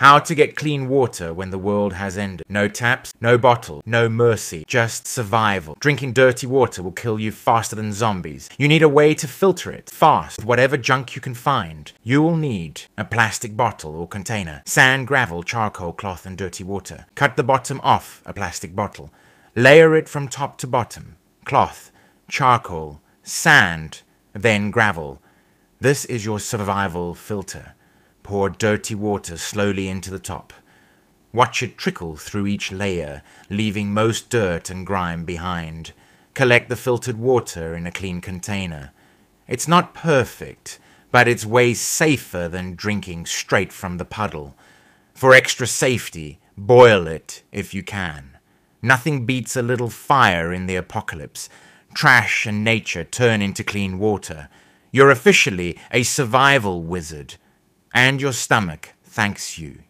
How to get clean water when the world has ended. No taps, no bottle, no mercy, just survival. Drinking dirty water will kill you faster than zombies. You need a way to filter it fast, whatever junk you can find. You will need a plastic bottle or container, sand, gravel, charcoal, cloth, and dirty water. Cut the bottom off a plastic bottle. Layer it from top to bottom. Cloth, charcoal, sand, then gravel. This is your survival filter. Pour dirty water slowly into the top. Watch it trickle through each layer, leaving most dirt and grime behind. Collect the filtered water in a clean container. It's not perfect, but it's way safer than drinking straight from the puddle. For extra safety, boil it if you can. Nothing beats a little fire in the apocalypse. Trash and nature turn into clean water. You're officially a survival wizard and your stomach thanks you.